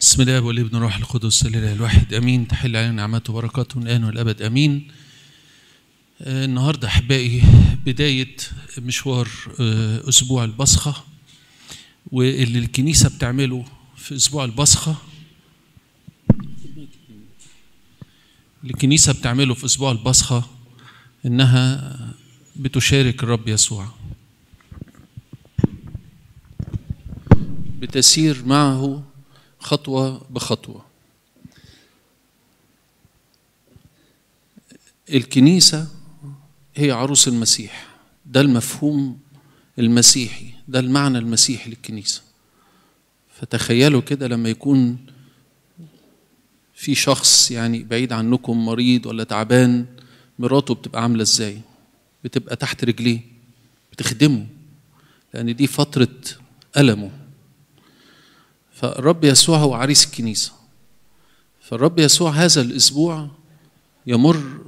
بسم الله والابن والروح القدس الاله الواحد أمين. تحل علينا نعمته وبركاته. الآن والأبد أمين. آه، النهارده أحبائي بداية مشوار آه، أسبوع البصخة واللي الكنيسة بتعمله في أسبوع البصخة الكنيسة بتعمله في أسبوع البصخة إنها بتشارك الرب يسوع. بتسير معه خطوة بخطوة. الكنيسة هي عروس المسيح. ده المفهوم المسيحي ده المعنى المسيحي للكنيسة. فتخيلوا كده لما يكون في شخص يعني بعيد عنكم مريض ولا تعبان مراته بتبقى عاملة إزاي؟ بتبقى تحت رجليه بتخدمه لأن دي فترة ألمه. فالرب يسوع هو عريس الكنيسة. فالرب يسوع هذا الأسبوع يمر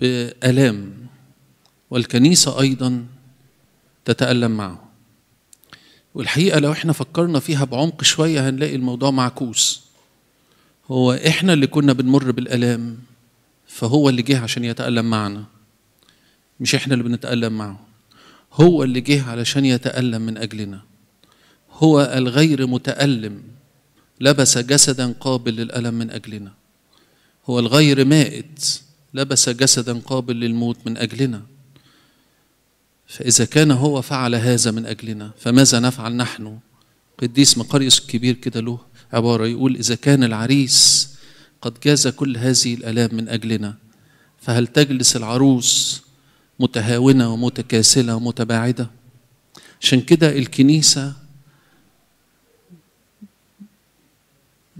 بآلام والكنيسة أيضا تتألم معه. والحقيقة لو إحنا فكرنا فيها بعمق شوية هنلاقي الموضوع معكوس. هو إحنا اللي كنا بنمر بالآلام فهو اللي جه عشان يتألم معنا. مش إحنا اللي بنتألم معه هو اللي جه علشان يتألم من أجلنا. هو الغير متألم لبس جسدا قابل للألم من أجلنا. هو الغير مائت لبس جسدا قابل للموت من أجلنا. فإذا كان هو فعل هذا من أجلنا فماذا نفعل نحن؟ قديس مقريس الكبير كده له عبارة يقول إذا كان العريس قد جاز كل هذه الآلام من أجلنا فهل تجلس العروس متهاونة ومتكاسلة ومتباعدة؟ عشان كده الكنيسة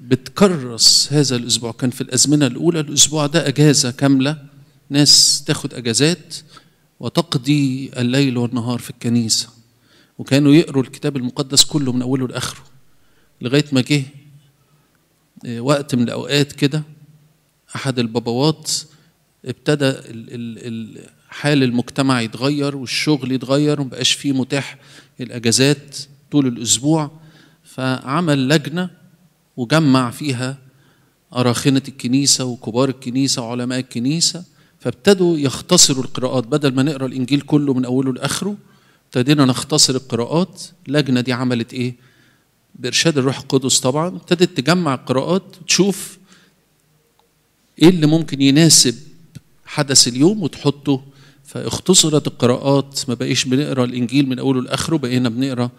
بتكرس هذا الأسبوع. كان في الأزمنة الأولى الأسبوع ده أجازة كاملة. ناس تاخد أجازات وتقضي الليل والنهار في الكنيسة. وكانوا يقروا الكتاب المقدس كله من أوله لآخره. لغاية ما جه وقت من الأوقات كده أحد البابوات ابتدى حال المجتمع يتغير والشغل يتغير ومبقاش فيه متاح الاجازات طول الأسبوع. فعمل لجنة وجمع فيها أراخنة الكنيسة وكبار الكنيسة وعلماء الكنيسة فابتدوا يختصروا القراءات. بدل ما نقرأ الإنجيل كله من أوله لآخره ابتدينا نختصر القراءات. اللجنة دي عملت إيه؟ بإرشاد الروح القدس طبعا. ابتدت تجمع القراءات وتشوف إيه اللي ممكن يناسب حدث اليوم وتحطه. فاختصرت القراءات. ما بقيش بنقرأ الإنجيل من أوله لآخره بقينا بنقرأ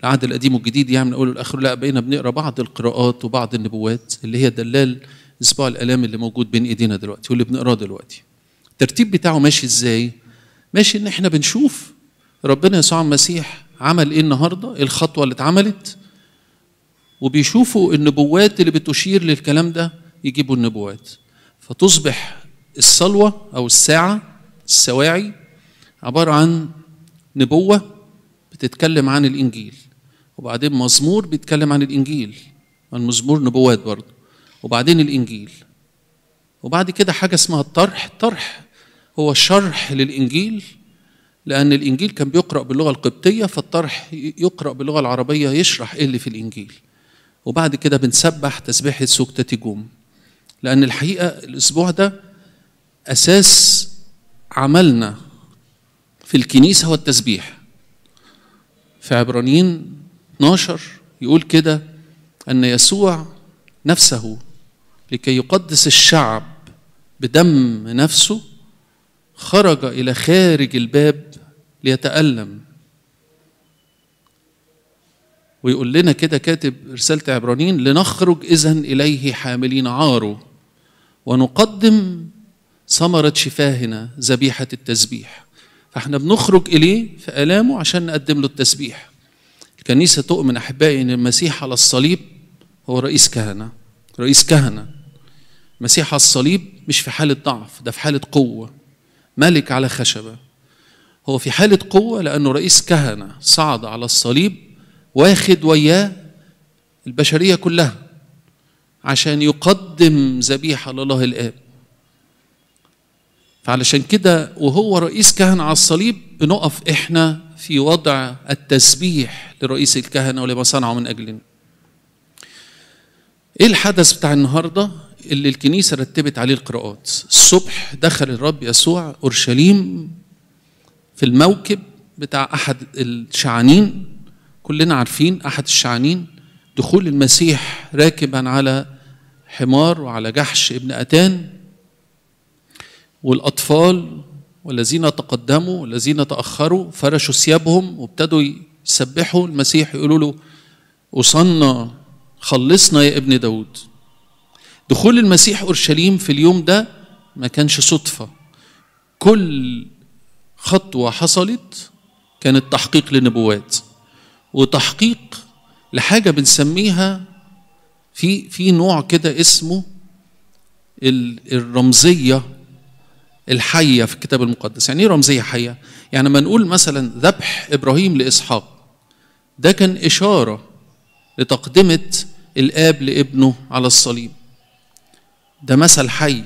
العهد القديم والجديد يعني من اوله لاخره لا بقينا بنقرأ بعض القراءات وبعض النبوات اللي هي دلال أسبوع الألام اللي موجود بين إيدينا دلوقتي واللي بنقراه دلوقتي. الترتيب بتاعه ماشي إزاي؟ ماشي إن إحنا بنشوف ربنا يسوع المسيح عمل إيه النهارده؟ إيه الخطوة اللي اتعملت. وبيشوفوا النبوات اللي بتشير للكلام ده يجيبوا النبوات. فتصبح الصلوة أو الساعة السواعي عبارة عن نبوة بتتكلم عن الإنجيل. وبعدين مزمور بيتكلم عن الإنجيل المزمور نبوات برضه وبعدين الإنجيل. وبعد كده حاجة اسمها الطرح. الطرح هو شرح للإنجيل لأن الإنجيل كان بيقرأ باللغة القبطية فالطرح يقرأ باللغة العربية يشرح إيه اللي في الإنجيل. وبعد كده بنسبح تسبيحة سكتة جوم لأن الحقيقة الأسبوع ده أساس عملنا في الكنيسة هو التسبيح في عبرانيين 12 يقول كده أن يسوع نفسه لكي يقدس الشعب بدم نفسه خرج إلى خارج الباب ليتألم. ويقول لنا كده كاتب رسالة عبرانيين لنخرج إذن إليه حاملين عاره ونقدم ثمرة شفاهنا ذبيحة التسبيح. فإحنا بنخرج إليه في آلامه عشان نقدم له التسبيح. الكنيسه تؤمن أحبائي إن المسيح على الصليب هو رئيس كهنة رئيس كهنة. المسيح على الصليب مش في حالة ضعف ده في حالة قوة. ملك على خشبة. هو في حالة قوة لأنه رئيس كهنة صعد على الصليب واخد وياه البشرية كلها عشان يقدم ذبيحة لله الآب. فعلشان كده وهو رئيس كهنة على الصليب بنقف إحنا في وضع التسبيح لرئيس الكهنة ولما صنعوا من اجلنا إيه الحدث بتاع النهارده اللي الكنيسة رتبت عليه القراءات؟ الصبح دخل الرب يسوع أورشليم في الموكب بتاع أحد الشعانين. كلنا عارفين أحد الشعانين. دخول المسيح راكبا على حمار وعلى جحش ابن أتان. والأطفال والذين تقدموا والذين تأخروا فرشوا ثيابهم وابتدوا يسبحوا المسيح يقولوا له وصلنا خلصنا يا ابن داود. دخول المسيح أورشليم في اليوم ده ما كانش صدفة. كل خطوة حصلت كانت تحقيق لنبوات وتحقيق لحاجة بنسميها في في نوع كده اسمه الرمزية. الحية في الكتاب المقدس. يعني إيه رمزية حية؟ يعني لما نقول مثلا ذبح إبراهيم لإسحاق ده كان إشارة لتقدمة الآب لابنه على الصليب. ده مثل حي.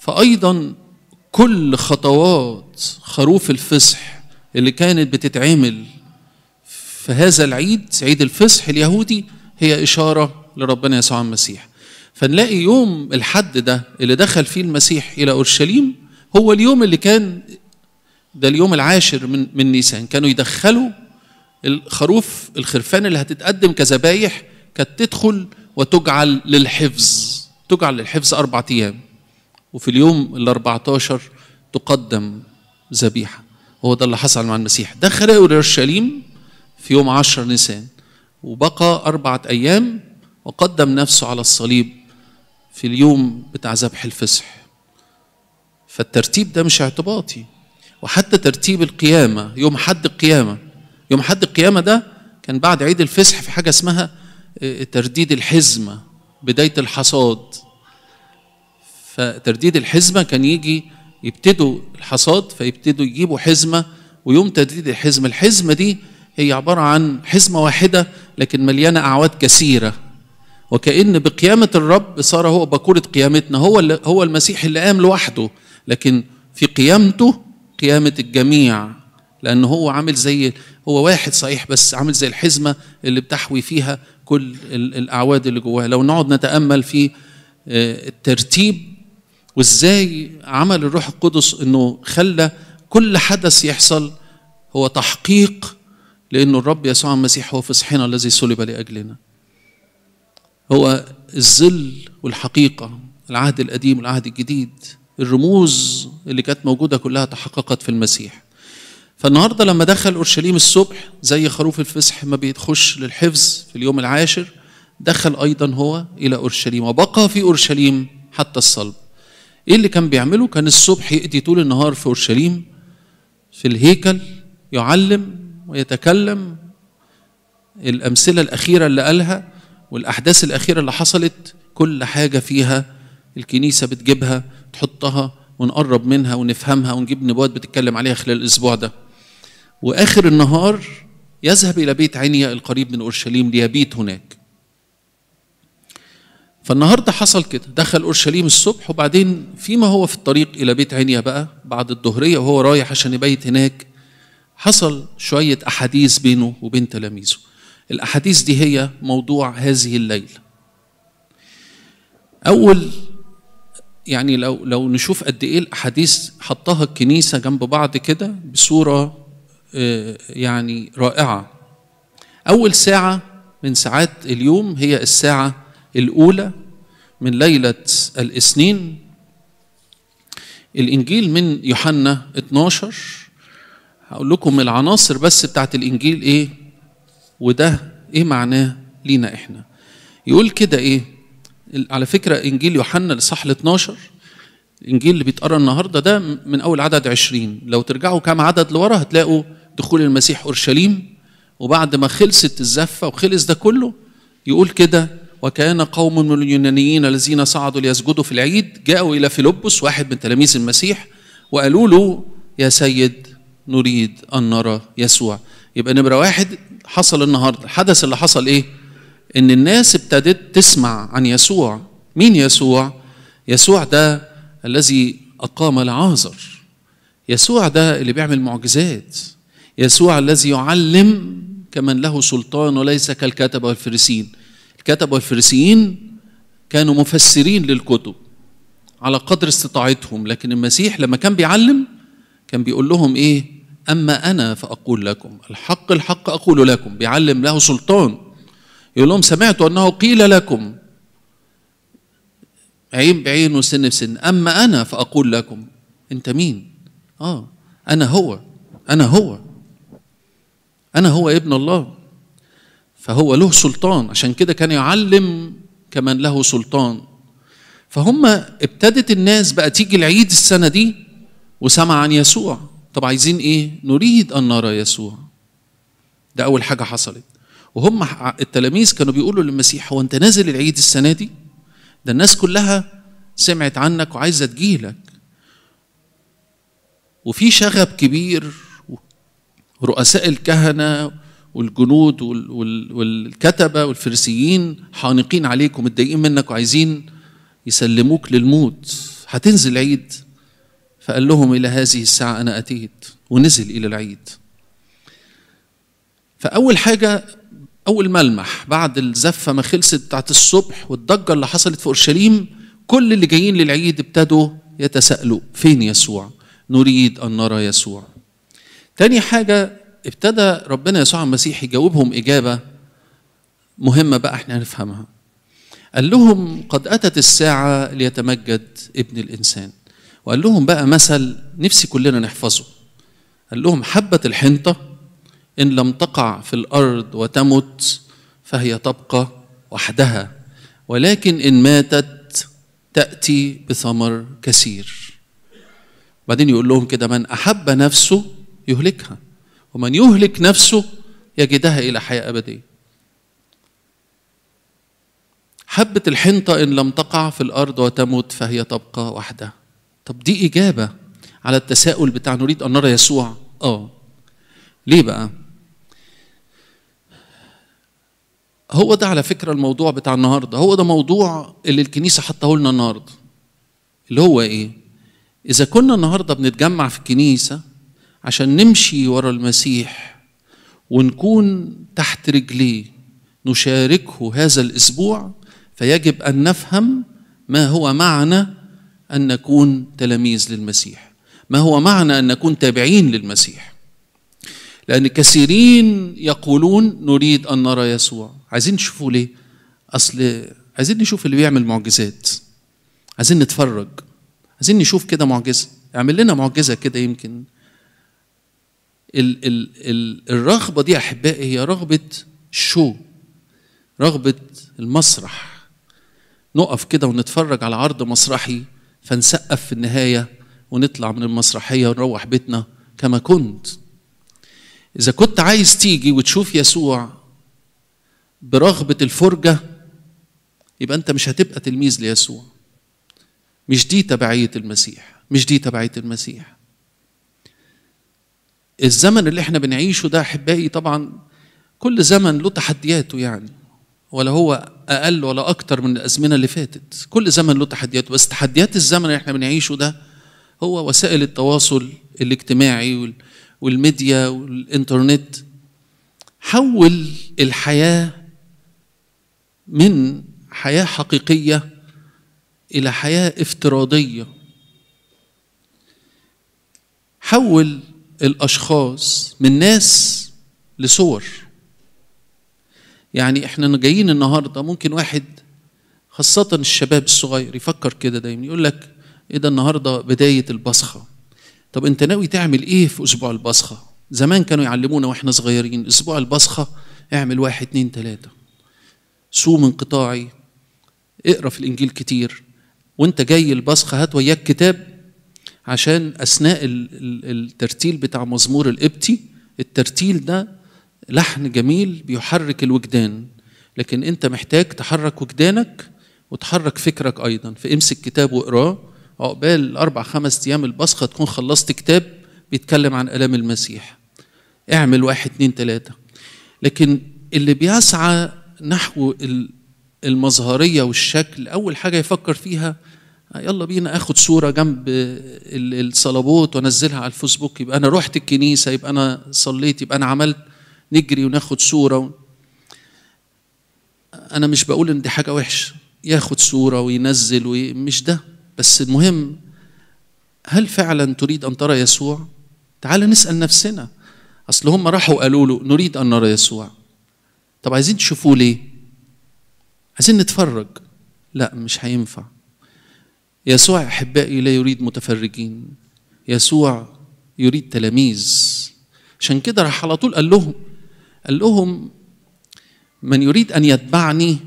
فايضا كل خطوات خروف الفصح اللي كانت بتتعمل في هذا العيد عيد الفصح اليهودي هي إشارة لربنا يسوع المسيح. فنلاقي يوم الحد ده اللي دخل فيه المسيح إلى أورشليم هو اليوم اللي كان ده اليوم العاشر من من نيسان. كانوا يدخلوا الخروف الخرفان اللي هتتقدم كذبايح كانت تدخل وتجعل للحفظ تجعل للحفظ أربعة أيام. وفي اليوم ال 14 تقدم ذبيحة. هو ده اللي حصل مع المسيح. دخل أورشليم في يوم 10 نيسان. وبقى أربعة أيام وقدم نفسه على الصليب. في اليوم بتاع ذبح الفصح فالترتيب ده مش اعتباطي. وحتى ترتيب القيامة يوم حد القيامة يوم حد القيامة ده كان بعد عيد الفصح في حاجة اسمها ترديد الحزمة بداية الحصاد. فترديد الحزمة كان يجي يبتدوا الحصاد فيبتدوا يجيبوا حزمة ويوم ترديد الحزمة الحزمة دي هي عبارة عن حزمة واحدة لكن مليانة أعواد كثيرة. وكأن بقيامة الرب صار هو بكورة قيامتنا هو هو المسيح اللي قام لوحده. لكن في قيامته قيامة الجميع لأن هو عامل زي هو واحد صحيح بس عامل زي الحزمة اللي بتحوي فيها كل الأعواد اللي جواها. لو نقعد نتأمل في الترتيب وإزاي عمل الروح القدس إنه خلى كل حدث يحصل هو تحقيق لأنه الرب يسوع المسيح هو فصحنا الذي صلب لأجلنا. هو الظل والحقيقة العهد القديم والعهد الجديد الرموز اللي كانت موجودة كلها تحققت في المسيح. فالنهاردة لما دخل أورشليم الصبح زي خروف الفصح ما بيخش للحفظ في اليوم العاشر دخل أيضا هو إلى أورشليم وبقى في أورشليم حتى الصلب. إيه اللي كان بيعمله؟ كان الصبح يقضي طول النهار في أورشليم في الهيكل يعلم ويتكلم. الأمثلة الأخيرة اللي قالها والأحداث الأخيرة اللي حصلت كل حاجة فيها الكنيسة بتجيبها تحطها ونقرب منها ونفهمها ونجيب نبوات بتتكلم عليها خلال الأسبوع ده. وآخر النهار يذهب إلى بيت عنيا القريب من أورشليم ليبيت هناك. فالنهاردة حصل كده. دخل أورشليم الصبح وبعدين فيما هو في الطريق إلى بيت عنيا بقى بعد الظهرية وهو رايح عشان يبيت هناك حصل شوية أحاديث بينه وبين تلاميذه. الأحاديث دي هي موضوع هذه الليلة أول يعني لو لو نشوف قد إيه الأحاديث حطها الكنيسة جنب بعض كده بصورة يعني رائعة. أول ساعة من ساعات اليوم هي الساعة الأولى من ليلة الاثنين. الإنجيل من يوحنا 12 هقول لكم العناصر بس بتاعت الإنجيل إيه؟ وده إيه معناه لينا إحنا؟ يقول كده إيه؟ على فكرة إنجيل يوحنا الإصحاح ال 12 الإنجيل اللي بيتقرأ النهاردة ده من أول عدد 20 لو ترجعوا كام عدد لورا هتلاقوا دخول المسيح أورشليم وبعد ما خلصت الزفة وخلص ده كله يقول كده وكان قوم من اليونانيين الذين صعدوا ليسجدوا في العيد جاءوا إلى فيلبس واحد من تلاميذ المسيح وقالوا له يا سيد نريد أن نرى يسوع. يبقى نمرة واحد حصل النهارده. الحدث اللي حصل إيه؟ إن الناس ابتدت تسمع عن يسوع. مين يسوع؟ يسوع ده الذي أقام لعازر يسوع ده اللي بيعمل معجزات. يسوع الذي يعلم كمن له سلطان وليس كالكتبة والفريسيين. الكتبة والفريسيين كانوا مفسرين للكتب على قدر استطاعتهم لكن المسيح لما كان بيعلم كان بيقول لهم إيه؟ أما أنا فأقول لكم الحق الحق أقول لكم بيعلم له سلطان. يقول لهم سمعتوا أنه قيل لكم. عين بعين وسن بسن. أما أنا فأقول لكم أنت مين؟ آه أنا هو أنا هو. أنا هو ابن الله. فهو له سلطان. عشان كده كان يعلم كمن له سلطان. فهم ابتدت الناس بقى تيجي العيد السنة دي وسمع عن يسوع. طب عايزين إيه؟ نريد أن نرى يسوع. ده أول حاجة حصلت. وهم التلاميذ كانوا بيقولوا للمسيح هو أنت نازل العيد السنة دي؟ ده الناس كلها سمعت عنك وعايزة تجيلك وفي شغب كبير رؤساء الكهنة والجنود والكتبة والفريسيين حانقين عليك ومتضايقين منك وعايزين يسلموك للموت. هتنزل عيد. فقال لهم إلى هذه الساعة أنا أتيت ونزل إلى العيد. فأول حاجة أول ملمح بعد الزفة ما خلصت بتاعت الصبح والضجة اللي حصلت في أورشليم كل اللي جايين للعيد ابتدوا يتساءلوا فين يسوع؟ نريد أن نرى يسوع. تاني حاجة ابتدى ربنا يسوع المسيح يجاوبهم إجابة مهمة بقى إحنا هنفهمها. قال لهم قد أتت الساعة ليتمجد ابن الإنسان. وقال لهم بقى مثل نفسي كلنا نحفظه. قال لهم حبه الحنطة إن لم تقع في الأرض وتمت فهي تبقى وحدها ولكن إن ماتت تأتي بثمر كثير. بعدين يقول لهم كده من أحب نفسه يهلكها ومن يهلك نفسه يجدها إلى حياة أبدية. حبه الحنطة إن لم تقع في الأرض وتمت فهي تبقى وحدها. طب دي إجابة على التساؤل بتاع نريد أن نرى يسوع. آه. ليه بقى؟ هو ده على فكرة الموضوع بتاع النهارده. هو ده موضوع اللي الكنيسة حطاه لنا النهارده. اللي هو إيه؟ إذا كنا النهارده بنتجمع في الكنيسة عشان نمشي ورا المسيح ونكون تحت رجليه نشاركه هذا الأسبوع فيجب أن نفهم ما هو معنى أن نكون تلاميذ للمسيح. ما هو معنى أن نكون تابعين للمسيح؟ لأن كثيرين يقولون نريد أن نرى يسوع. عايزين نشوفه ليه؟ أصل عايزين نشوف اللي بيعمل معجزات. عايزين نتفرج. عايزين نشوف كده معجزة. اعمل لنا معجزة كده يمكن. ال ال ال الرغبة دي أحبائي هي رغبة الشو رغبة المسرح. نقف كده ونتفرج على عرض مسرحي. فنسقف في النهاية ونطلع من المسرحية ونروح بيتنا كما كنت. إذا كنت عايز تيجي وتشوف يسوع برغبة الفرجة يبقى أنت مش هتبقى تلميذ ليسوع. مش دي تبعية المسيح مش دي تبعية المسيح. الزمن اللي إحنا بنعيشه ده أحبائي طبعا كل زمن له تحدياته يعني ولا هو أقل ولا أكتر من الأزمنة اللي فاتت. كل زمن له تحدياته بس تحديات الزمن اللي إحنا بنعيشه ده هو وسائل التواصل الاجتماعي والميديا والإنترنت. حول الحياة من حياة حقيقية إلى حياة افتراضية. حول الأشخاص من ناس لصور. يعني إحنا جايين النهارده ممكن واحد خاصة الشباب الصغير يفكر كده دايما يقول لك إيه ده النهارده بداية البصخة. طب أنت ناوي تعمل إيه في أسبوع البصخة؟ زمان كانوا يعلمونا وإحنا صغيرين أسبوع البصخة اعمل واحد اتنين تلاتة. صوم انقطاعي اقرأ في الإنجيل كتير. وأنت جاي البصخة هات وياك كتاب عشان أثناء الترتيل بتاع مزمور القبطي الترتيل ده لحن جميل بيحرك الوجدان لكن انت محتاج تحرك وجدانك وتحرك فكرك أيضا. فامسك كتاب واقراه عقبال أربع خمس أيام البصخة تكون خلصت كتاب بيتكلم عن آلام المسيح. اعمل واحد اتنين تلاتة. لكن اللي بيسعى نحو المظهرية والشكل أول حاجة يفكر فيها يلا بينا آخد صورة جنب الصلابوت وأنزلها على الفيسبوك يبقى أنا رحت الكنيسة يبقى أنا صليت يبقى أنا عملت نجري وناخد صورة أنا مش بقول إن دي حاجة وحشة. ياخد صورة وينزل ومش ده. بس المهم هل فعلا تريد أن ترى يسوع؟ تعال نسأل نفسنا. أصل هم راحوا قالوا له نريد أن نرى يسوع. طب عايزين تشوفوه ليه؟ عايزين نتفرج. لا مش هينفع. يسوع أحبائي لا يريد متفرجين. يسوع يريد تلاميذ. عشان كده راح على طول قال لهم قال لهم من يريد أن يتبعني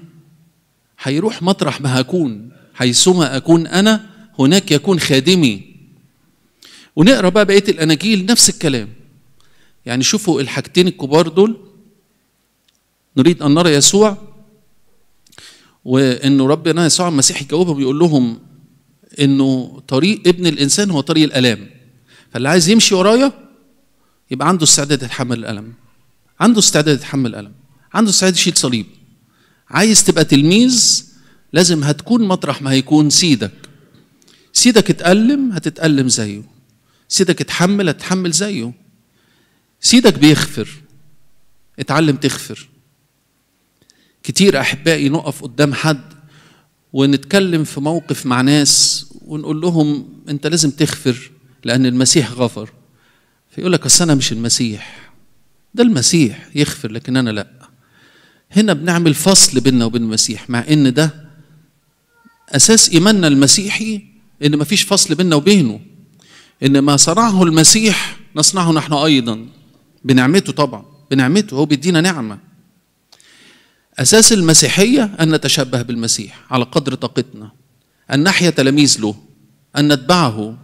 هيروح مطرح ما هكون حيثما أكون أنا هناك يكون خادمي. ونقرأ بقى بقية الأناجيل نفس الكلام. يعني شوفوا الحاجتين الكبار دول. نريد أن نرى يسوع وانه ربنا يسوع المسيح يجاوبهم يقول لهم إنه طريق ابن الإنسان هو طريق الألام. فاللي عايز يمشي ورايا يبقى عنده استعداد يتحمل الألم. عنده استعداد يتحمل الالم عنده استعداد يشيل صليب. عايز تبقى تلميذ لازم هتكون مطرح ما هيكون سيدك. سيدك اتألم هتتألم زيه. سيدك اتحمل هتتحمل زيه. سيدك بيغفر اتعلم تغفر. كتير أحبائي نقف قدام حد ونتكلم في موقف مع ناس ونقول لهم أنت لازم تغفر لأن المسيح غفر. فيقول لك أصل أنا مش المسيح. ده المسيح يغفر لكن أنا لا. هنا بنعمل فصل بيننا وبين المسيح مع إن ده أساس إيماننا المسيحي إن مفيش فصل بيننا وبينه. إن ما صنعه المسيح نصنعه نحن أيضا بنعمته طبعا بنعمته هو بيدينا نعمة. أساس المسيحية أن نتشبه بالمسيح على قدر طاقتنا أن نحيا تلاميذ له أن نتبعه.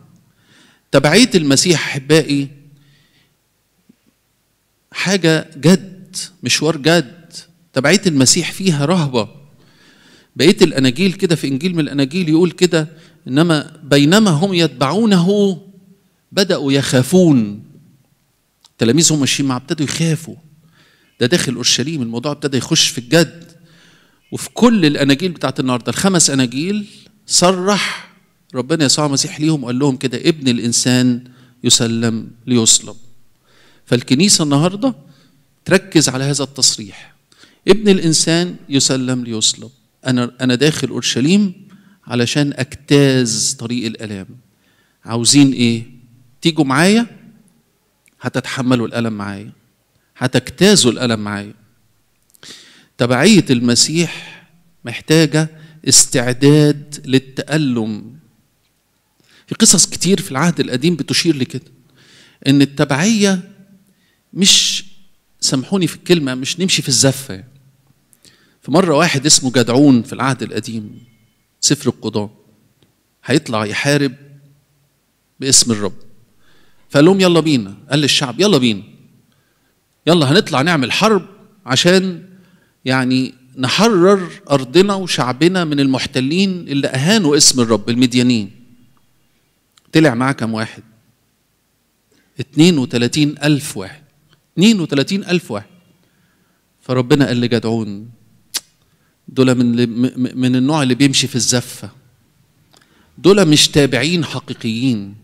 تبعية المسيح أحبائي حاجة جد مشوار جد. تبعية المسيح فيها رهبة. بقية الأناجيل كده في إنجيل من الأناجيل يقول كده إنما بينما هم يتبعونه بدأوا يخافون. تلاميذ هم ماشيين معاه ابتدوا يخافوا. ده داخل أورشليم الموضوع ابتدى يخش في الجد. وفي كل الأناجيل بتاعت النهارده الخمس أناجيل صرح ربنا يسوع المسيح ليهم وقال لهم كده ابن الإنسان يسلم ليصلب فالكنيسة النهارده تركز على هذا التصريح. ابن الإنسان يسلم ليصلب أنا أنا داخل أورشليم علشان أجتاز طريق الآلام. عاوزين إيه؟ تيجوا معايا؟ هتتحملوا الألم معايا. هتجتازوا الألم معايا. تبعية المسيح محتاجة استعداد للتألم. في قصص كتير في العهد القديم بتشير لكده إن التبعية مش سامحوني في الكلمة مش نمشي في الزفة. في مرة واحد اسمه جدعون في العهد القديم سفر القضاه هيطلع يحارب باسم الرب. فقال لهم يلا بينا قال للشعب يلا بينا. يلا هنطلع نعمل حرب عشان يعني نحرر أرضنا وشعبنا من المحتلين اللي أهانوا اسم الرب المديانين. طلع معاه كم واحد؟ 32 ألف واحد. 32 ألف واحد. فربنا قال لجدعون دول من من النوع اللي بيمشي في الزفة. دول مش تابعين حقيقيين.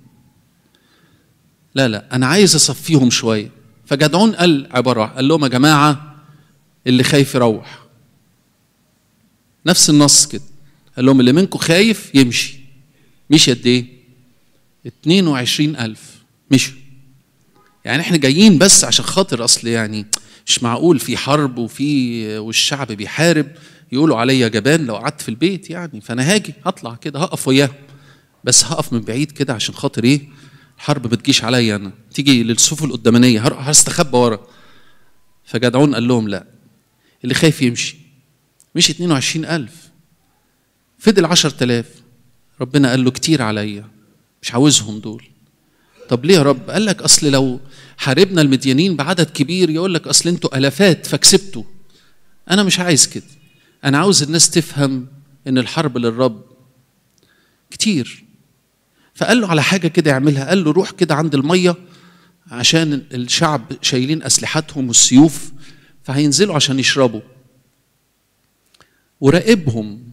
لا لا أنا عايز أصفيهم شوية. فجدعون قال عبارة قال لهم يا جماعة اللي خايف يروح. نفس النص كده. قال لهم اللي منكم خايف يمشي. مشي قد إيه؟ 22 ألف. مشوا. يعني إحنا جايين بس عشان خاطر أصل يعني مش معقول في حرب وفي والشعب بيحارب. يقولوا عليا جبان لو قعدت في البيت يعني فأنا هاجي هطلع كده هقف وياهم بس هقف من بعيد كده عشان خاطر إيه؟ الحرب ما تجيش عليا أنا. تيجي للصفوف القدامانية هستخبى ورا. فجدعون قال لهم لا. اللي خايف يمشي. مش 22 ألف. فضل 10000 ربنا قال له كتير عليا. مش عاوزهم دول. طب ليه يا رب؟ قال لك أصل لو حاربنا المديانين بعدد كبير يقول لك أصل أنتوا ألافات فكسبتوا. أنا مش عايز كده. أنا عاوز الناس تفهم إن الحرب للرب كتير. فقال له على حاجة كده يعملها. قال له روح كده عند المية عشان الشعب شايلين أسلحتهم والسيوف فهينزلوا عشان يشربوا. وراقبهم.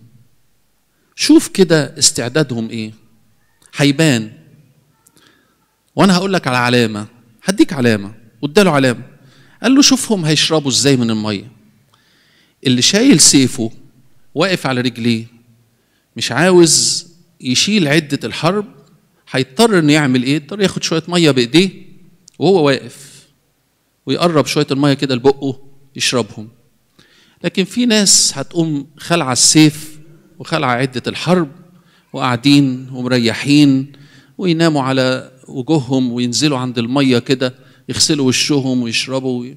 شوف كده استعدادهم إيه. هيبان. وأنا هقول لك على علامة. هديك علامة. واداله علامة. قال له شوفهم هيشربوا إزاي من المية. اللي شايل سيفه واقف على رجليه. مش عاوز يشيل عدة الحرب. هيضطر إنه يعمل إيه؟ يضطر ياخد شوية مية بإيديه وهو واقف. ويقرب شوية المية كده لبقه يشربهم. لكن في ناس هتقوم خلع السيف وخلع عدة الحرب وقاعدين ومريحين ويناموا على وجوههم وينزلوا عند المية كده يغسلوا وشهم ويشربوا وي...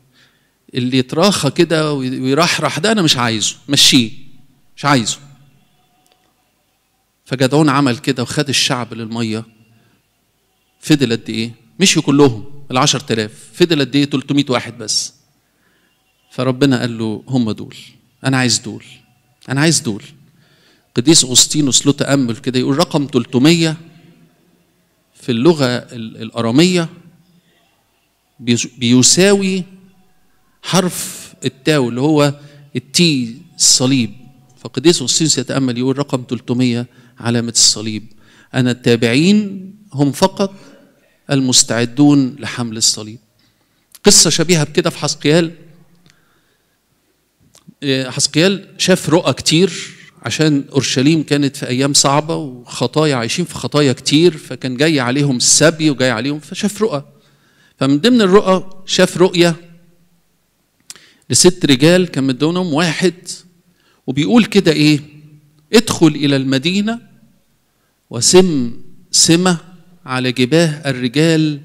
اللي يتراخى كده ويرحرح ده أنا مش عايزه مشيه مش عايزه. فجدعون عمل كده وخد الشعب للمية. فضل قد إيه؟ مشيوا كلهم العشر تلاف فضل قد إيه؟ 300 واحد بس. فربنا قال له هم دول أنا عايز دول أنا عايز دول. قديس أغسطينوس له تأمل كده يقول رقم 300 في اللغة الأرامية بيساوي حرف التاو اللي هو التي الصليب. فقديس اغسطينوس يتامل يقول رقم 300 علامة الصليب. أنا التابعين هم فقط المستعدون لحمل الصليب. قصة شبيهة بكده في حسقيال حسقيال شاف رؤى كتير. عشان أورشليم كانت في أيام صعبة وخطايا عايشين في خطايا كتير فكان جاي عليهم السبي وجاي عليهم فشاف رؤى. فمن ضمن الرؤى شاف رؤية لست رجال كان من ضمنهم واحد وبيقول كده إيه؟ ادخل إلى المدينة وسم سمة على جباه الرجال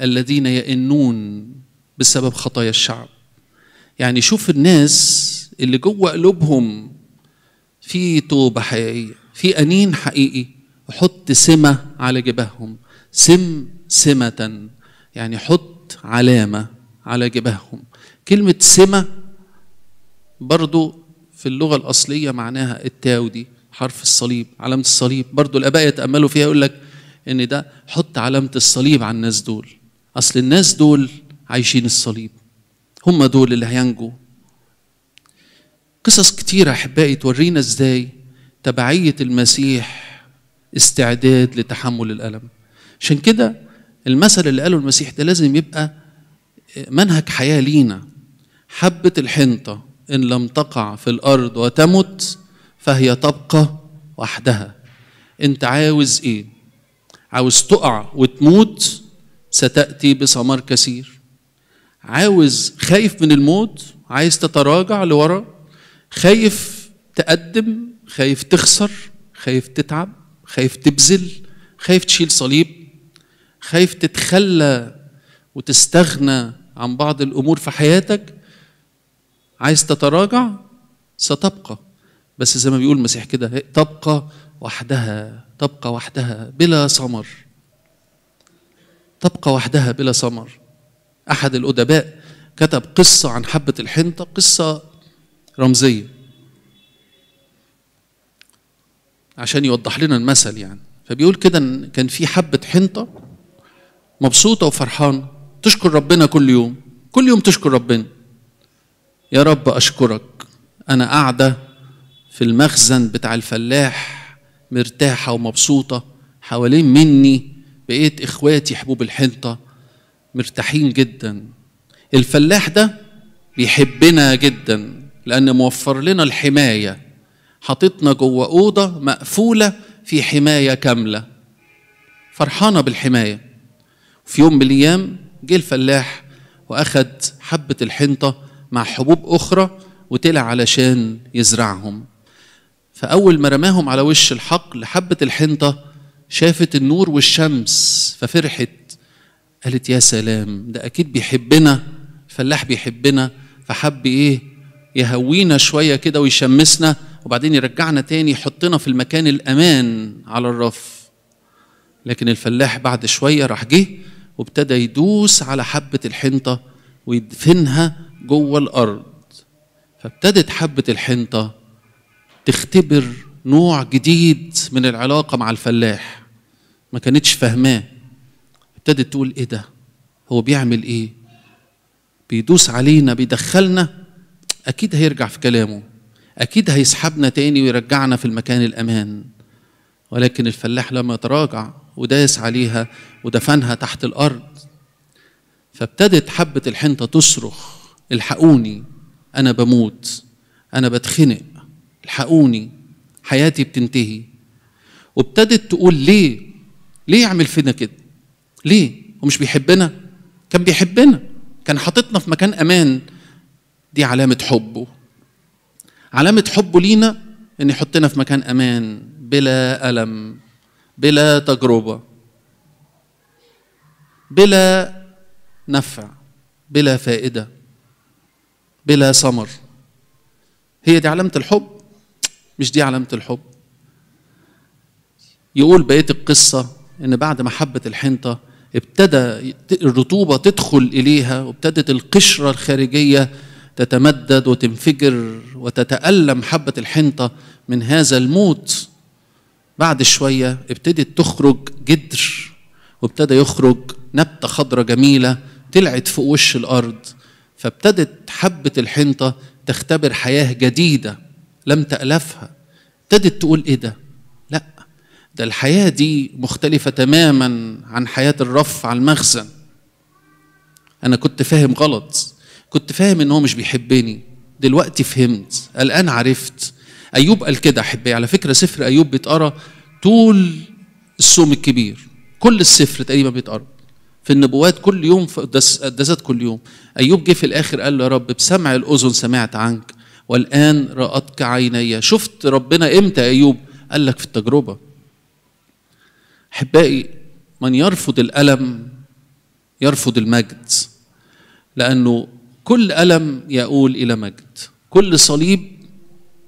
الذين يئنون بسبب خطايا الشعب. يعني شوف الناس اللي جوه قلوبهم في توبة حقيقية في أنين حقيقي وحط سمة على جباههم سم سمة يعني حط علامة على جباههم كلمة سمة برضو في اللغة الأصلية معناها التاو دي حرف الصليب علامة الصليب. برضو الآباء يتأملوا فيها يقول لك إن ده حط علامة الصليب على الناس دول. أصل الناس دول عايشين الصليب. هم دول اللي هينجوا قصص كتيرة أحبائي تورينا إزاي تبعية المسيح استعداد لتحمل الألم. عشان كده المثل اللي قاله المسيح ده لازم يبقى منهج حياة لينا. حبة الحنطة إن لم تقع في الأرض وتمت فهي تبقى وحدها. أنت عاوز إيه؟ عاوز تقع وتموت ستأتي بثمر كثير. عاوز خايف من الموت عايز تتراجع لورا خايف تقدم خايف تخسر خايف تتعب خايف تبذل خايف تشيل صليب خايف تتخلى وتستغنى عن بعض الأمور في حياتك. عايز تتراجع؟ ستبقى. بس زي ما بيقول المسيح كده تبقى وحدها تبقى وحدها بلا ثمر. تبقى وحدها بلا ثمر. أحد الأدباء كتب قصة عن حبة الحنطة قصة رمزية. عشان يوضح لنا المثل يعني. فبيقول كده إن كان في حبة حنطة مبسوطة وفرحانة. تشكر ربنا كل يوم. كل يوم تشكر ربنا. يا رب أشكرك. أنا قاعدة في المخزن بتاع الفلاح مرتاحة ومبسوطة. حوالين مني بقيت إخواتي حبوب الحنطة مرتاحين جدا. الفلاح ده بيحبنا جدا. لأن موفر لنا الحماية. حاططنا جوه أوضة مقفولة في حماية كاملة. فرحانة بالحماية. في يوم من الأيام جه الفلاح واخد حبة الحنطة مع حبوب أخرى وطلع علشان يزرعهم. فأول ما رماهم على وش الحقل حبه الحنطة شافت النور والشمس ففرحت. قالت يا سلام ده أكيد بيحبنا الفلاح بيحبنا فحب إيه؟ يهوينا شوية كده ويشمسنا وبعدين يرجعنا تاني يحطنا في المكان الأمان على الرف. لكن الفلاح بعد شوية راح جه وابتدى يدوس على حبة الحنطة ويدفنها جوه الأرض. فابتدت حبة الحنطة تختبر نوع جديد من العلاقة مع الفلاح. ما كانتش فاهماه. ابتدت تقول إيه ده؟ هو بيعمل إيه؟ بيدوس علينا بيدخلنا أكيد هيرجع في كلامه. أكيد هيسحبنا تاني ويرجعنا في المكان الأمان. ولكن الفلاح لم يتراجع وداس عليها ودفنها تحت الأرض. فابتدت حبة الحنطة تصرخ. الحقوني أنا بموت. أنا بتخنق. الحقوني حياتي بتنتهي. وابتدت تقول ليه؟ ليه يعمل فينا كده؟ ليه؟ هو مش بيحبنا؟ كان بيحبنا. كان حاططنا في مكان أمان. دي علامة حبه. علامة حبه لينا إن يحطنا في مكان أمان بلا ألم بلا تجربة بلا نفع بلا فائدة بلا ثمر. هي دي علامة الحب؟ مش دي علامة الحب. يقول بقية القصة إن بعد ما حبت الحنطة ابتدى الرطوبة تدخل إليها وابتدت القشرة الخارجية تتمدد وتنفجر وتتألم حبة الحنطة من هذا الموت. بعد شوية ابتدت تخرج جدر وابتدى يخرج نبتة خضراء جميلة طلعت فوق وش الأرض. فابتدت حبة الحنطة تختبر حياة جديدة لم تألفها. ابتدت تقول إيه ده؟ لأ ده الحياة دي مختلفة تماما عن حياة الرف على المخزن. أنا كنت فاهم غلط. كنت فاهم إن هو مش بيحبني. دلوقتي فهمت. الآن عرفت. أيوب قال كده أحبائي. على فكرة سفر أيوب بيتقرأ طول الصوم الكبير. كل السفر تقريبا بيتقرأ. في النبوات كل يوم في قداسات كل يوم. أيوب جه في الآخر قال له يا رب بسمع الأذن سمعت عنك. والآن رأتك عيني. شفت ربنا إمتى أيوب؟ قال لك في التجربة. أحبائي من يرفض الألم يرفض المجد. لأنه كل ألم يؤول إلى مجد. كل صليب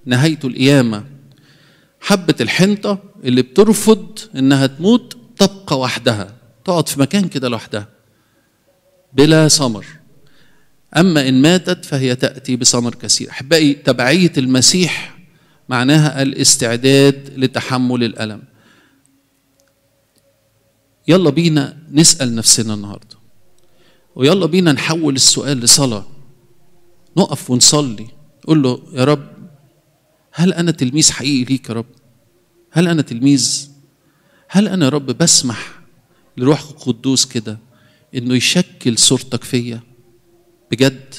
نهايته القيامة. حبة الحنطة اللي بترفض إنها تموت تبقى وحدها. تقعد في مكان كده لوحدها. بلا ثمر. أما إن ماتت فهي تأتي بثمر كثير. احبائي تبعية المسيح معناها الاستعداد لتحمل الألم. يلا بينا نسأل نفسنا النهارده. ويلا بينا نحول السؤال لصلاة. نقف ونصلي. قول له يا رب هل أنا تلميذ حقيقي ليك يا رب؟ هل أنا تلميذ؟ هل أنا يا رب بسمح لروح القدوس كده إنه يشكل صورتك فيا؟ بجد؟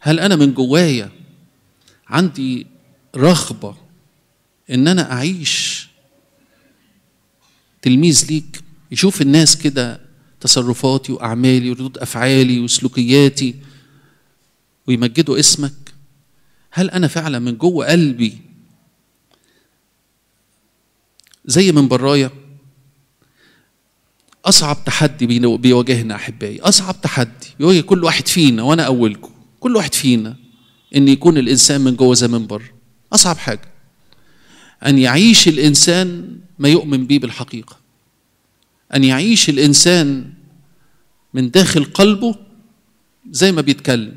هل أنا من جوايا عندي رغبة إن أنا أعيش تلميذ ليك؟ يشوف الناس كده تصرفاتي وأعمالي وردود أفعالي وسلوكياتي ويمجدوا اسمك هل أنا فعلا من جوه قلبي زي من برايا؟ أصعب تحدي بيواجهنا أحبائي أصعب تحدي بيواجه كل واحد فينا وأنا أولكم كل واحد فينا إن يكون الإنسان من جوه زي من بره أصعب حاجة أن يعيش الإنسان ما يؤمن به بالحقيقة. أن يعيش الإنسان من داخل قلبه زي ما بيتكلم.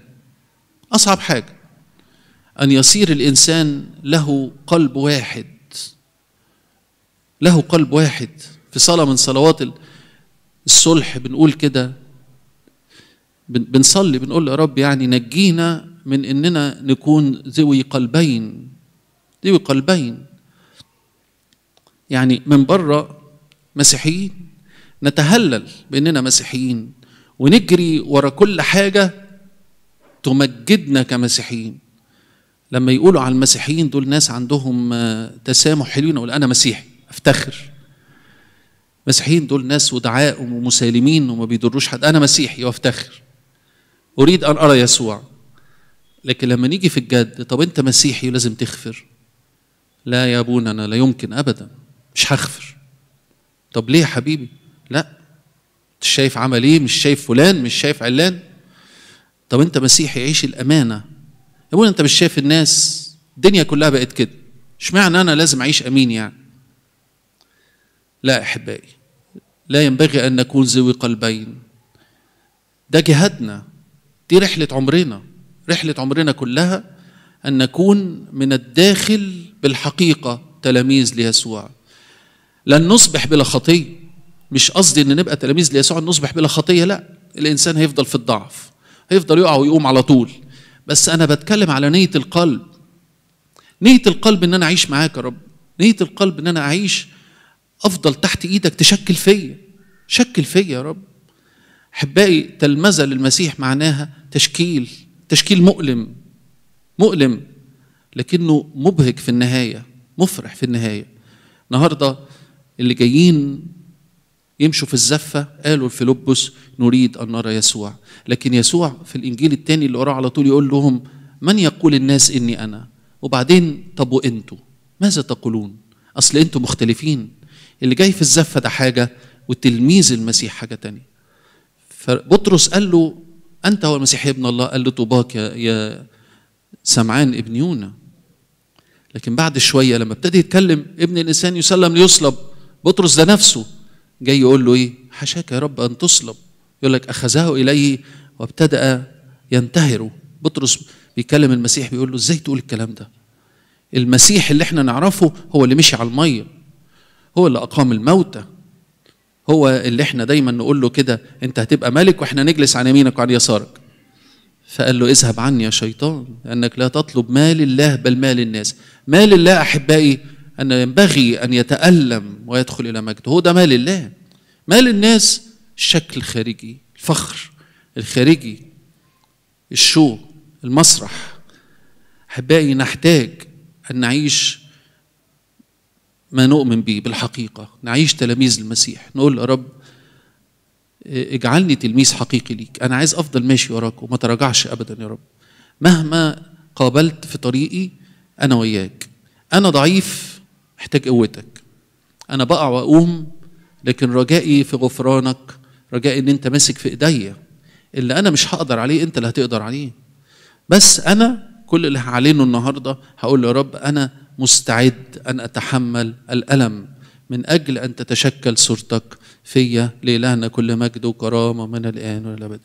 أصعب حاجة أن يصير الإنسان له قلب واحد له قلب واحد. في صلاة من صلوات الصلح بنقول كده بنصلي بنقول يا رب يعني نجينا من إننا نكون ذوي قلبين ذوي قلبين. يعني من بره مسيحيين نتهلل بإننا مسيحيين ونجري ورا كل حاجة تمجدنا كمسيحيين. لما يقولوا على المسيحيين دول ناس عندهم تسامح حلوين أقول أنا مسيحي أفتخر. المسيحيين دول ناس ودعاء ومسالمين وما بيضروش حد أنا مسيحي وأفتخر. أريد أن أرى يسوع. لكن لما نيجي في الجد طب أنت مسيحي لازم تغفر. لا يا أبونا أنا لا يمكن ابدا مش هغفر. طب ليه يا حبيبي؟ لا مش شايف عمل إيه مش شايف فلان مش شايف علان. طب انت مسيحي عيش الأمانة. يا ابونا انت مش شايف الناس؟ الدنيا كلها بقت كده. اشمعنى أنا لازم أعيش أمين يعني؟ لا أحبائي لا ينبغي أن نكون ذوي قلبين. ده جهادنا دي رحلة عمرنا. رحلة عمرنا كلها أن نكون من الداخل بالحقيقة تلاميذ ليسوع. لن نصبح بلا خطية. مش قصدي إن نبقى تلاميذ ليسوع نصبح بلا خطية لا. الإنسان هيفضل في الضعف هيفضل يقع ويقوم على طول. بس أنا بتكلم على نية القلب. نية القلب إن أنا أعيش معاك يا رب. نية القلب إن أنا أعيش أفضل تحت إيدك تشكل فيا. شكل فيا يا رب. أحبائي تلمذة للمسيح معناها تشكيل تشكيل مؤلم مؤلم لكنه مبهج في النهاية مفرح في النهاية. النهارده اللي جايين يمشوا في الزفة. قالوا الفيلبس نريد أن نرى يسوع. لكن يسوع في الإنجيل الثاني اللي وراه على طول يقول لهم من يقول الناس إني أنا؟ وبعدين طب وأنتوا؟ ماذا تقولون؟ أصل أنتوا مختلفين. اللي جاي في الزفة ده حاجة وتلميذ المسيح حاجة تانية. فبطرس قال له أنت هو المسيح ابن الله؟ قال له طوباك يا, يا سمعان ابن يونا. لكن بعد شوية لما ابتدي يتكلم ابن الإنسان يسلم ليصلب. بطرس ده نفسه جاي يقول له إيه؟ حشاك يا رب أن تصلب. يقول لك أخذه إليه وابتدأ ينتهر. بطرس بيكلم المسيح بيقول له إزاي تقول الكلام ده؟ المسيح اللي إحنا نعرفه هو اللي مشي على المية هو اللي أقام الموتى هو اللي إحنا دايما نقول له كده أنت هتبقى ملك وإحنا نجلس عن يمينك وعن يسارك. فقال له اذهب عني يا شيطان لأنك لا تطلب مال الله بل مال الناس. مال الله أحبائي أن ينبغي أن يتألم ويدخل إلى مجده هو ده مال الله. مال الناس الشكل الخارجي الفخر الخارجي الشو المسرح. أحبائي نحتاج أن نعيش ما نؤمن به بالحقيقة. نعيش تلاميذ المسيح. نقول يا رب اجعلني تلميذ حقيقي ليك. أنا عايز أفضل ماشي وراك وما تراجعش أبدا يا رب. مهما قابلت في طريقي أنا وياك. أنا ضعيف محتاج قوتك. أنا بقع وأقوم لكن رجائي في غفرانك رجائي إن أنت ماسك في ايديا اللي أنا مش هقدر عليه أنت اللي هتقدر عليه. بس أنا كل اللي هعلنه النهارده هقول يا رب أنا مستعد أن أتحمل الألم من أجل أن تتشكل صورتك فيا لإلهنا كل مجد وكرامة من الآن والى الابد